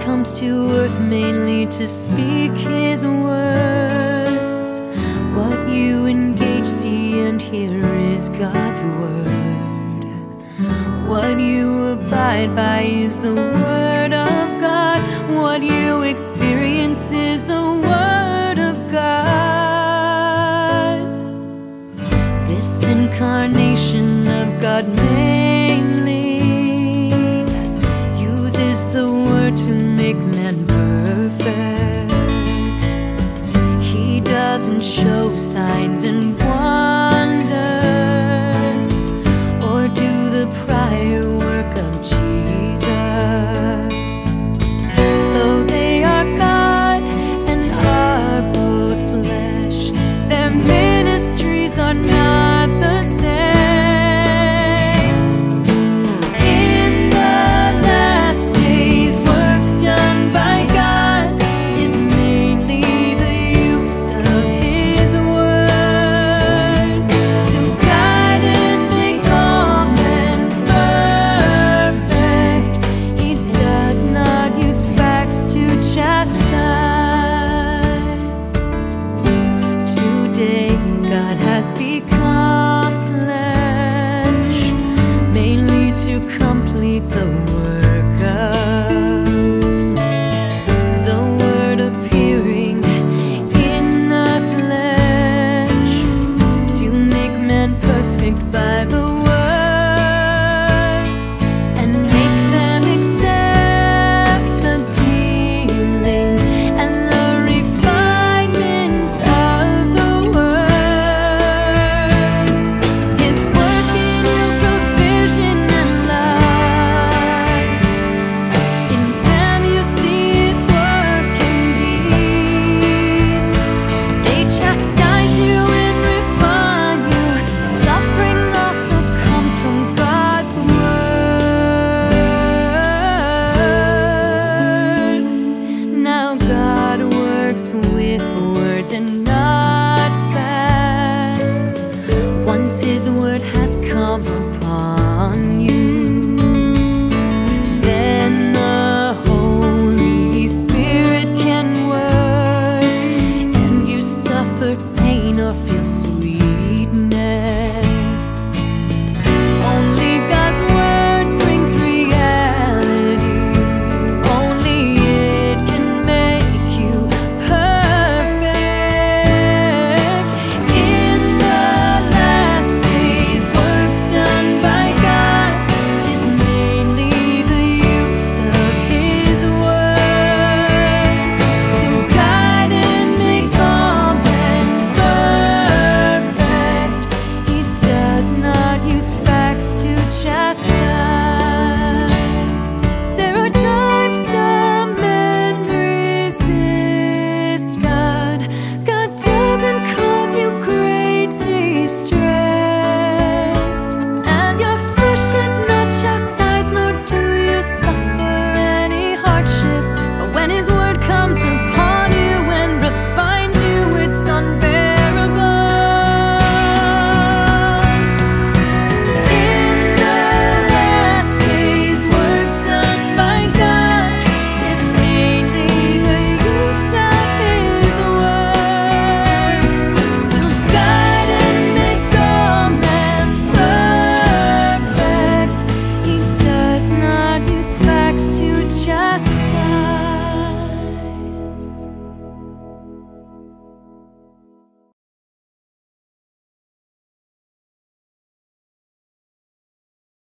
comes to earth mainly to speak his words. What you engage, see, and hear is God's word. What you abide by is the word of God. What you experience is the word of God. This incarnation of God mainly Doesn't show signs and has become to know.